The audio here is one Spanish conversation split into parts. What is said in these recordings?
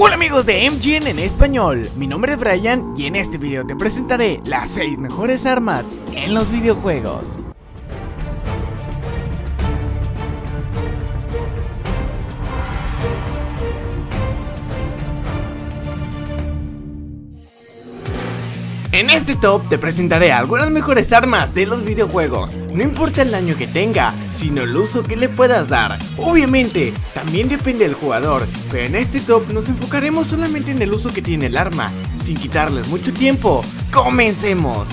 Hola amigos de MGN en español, mi nombre es Brian y en este video te presentaré las 6 mejores armas en los videojuegos. En este top te presentaré algunas mejores armas de los videojuegos, no importa el daño que tenga, sino el uso que le puedas dar. Obviamente, también depende del jugador, pero en este top nos enfocaremos solamente en el uso que tiene el arma, sin quitarles mucho tiempo. ¡Comencemos!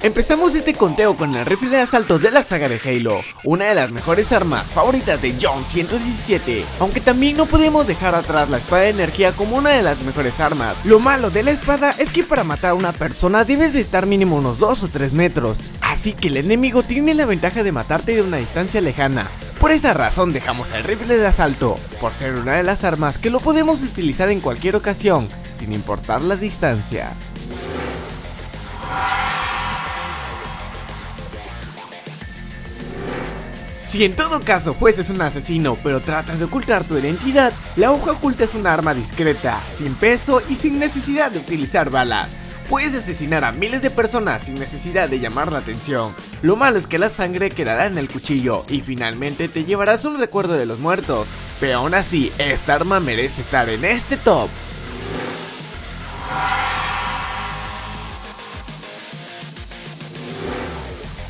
Empezamos este conteo con el rifle de asaltos de la saga de Halo, una de las mejores armas favoritas de John 117, aunque también no podemos dejar atrás la espada de energía como una de las mejores armas. Lo malo de la espada es que para matar a una persona debes de estar mínimo unos 2 o 3 metros, así que el enemigo tiene la ventaja de matarte de una distancia lejana. Por esa razón dejamos el rifle de asalto, por ser una de las armas que lo podemos utilizar en cualquier ocasión, sin importar la distancia. Si en todo caso fueses un asesino pero tratas de ocultar tu identidad, la hoja oculta es una arma discreta, sin peso y sin necesidad de utilizar balas. Puedes asesinar a miles de personas sin necesidad de llamar la atención. Lo malo es que la sangre quedará en el cuchillo y finalmente te llevarás un recuerdo de los muertos. Pero aún así, esta arma merece estar en este top.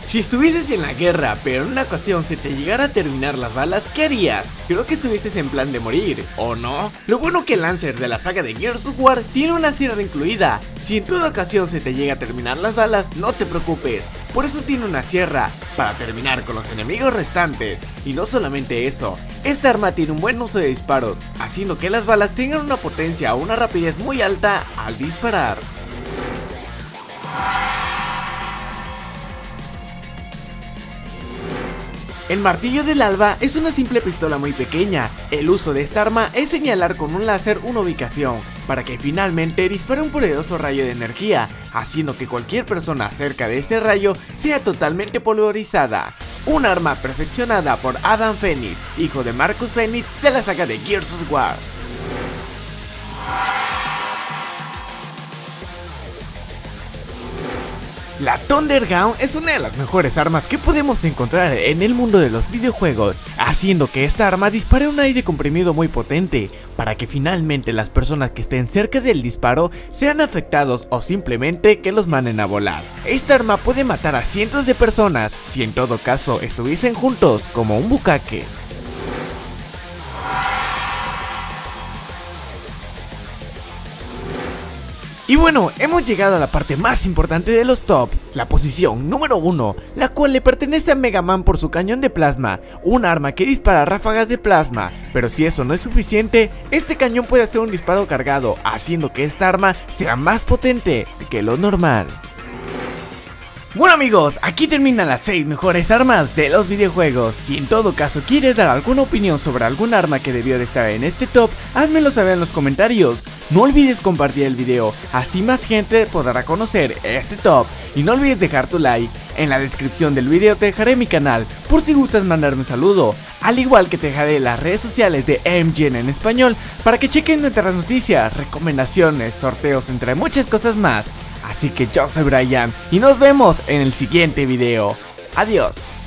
Si estuvieses en la guerra, pero en una ocasión se te llegara a terminar las balas, ¿qué harías? Creo que estuvieses en plan de morir, ¿o no? Lo bueno que el Lancer de la saga de Gears of War tiene una sierra incluida. Si en toda ocasión se te llega a terminar las balas, no te preocupes. Por eso tiene una sierra, para terminar con los enemigos restantes. Y no solamente eso, esta arma tiene un buen uso de disparos, haciendo que las balas tengan una potencia o una rapidez muy alta al disparar. El martillo del alba es una simple pistola muy pequeña. El uso de esta arma es señalar con un láser una ubicación, para que finalmente dispare un poderoso rayo de energía, haciendo que cualquier persona cerca de ese rayo sea totalmente polarizada. Un arma perfeccionada por Adam Phoenix, hijo de Marcus Phoenix de la saga de Gears of War. La Thundergown es una de las mejores armas que podemos encontrar en el mundo de los videojuegos, haciendo que esta arma dispare un aire comprimido muy potente, para que finalmente las personas que estén cerca del disparo sean afectados o simplemente que los manden a volar. Esta arma puede matar a cientos de personas si en todo caso estuviesen juntos como un bucaque. Y bueno, hemos llegado a la parte más importante de los tops, la posición número 1, la cual le pertenece a Mega Man por su cañón de plasma, un arma que dispara ráfagas de plasma, pero si eso no es suficiente, este cañón puede hacer un disparo cargado, haciendo que esta arma sea más potente que lo normal. Bueno amigos, aquí terminan las 6 mejores armas de los videojuegos. Si en todo caso quieres dar alguna opinión sobre algún arma que debió de estar en este top, házmelo saber en los comentarios. No olvides compartir el video, así más gente podrá conocer este top. Y no olvides dejar tu like. En la descripción del video te dejaré mi canal, por si gustas mandarme un saludo. Al igual que te dejaré las redes sociales de MGN en español, para que chequen nuestras noticias, recomendaciones, sorteos, entre muchas cosas más. Así que yo soy Brian y nos vemos en el siguiente video. Adiós.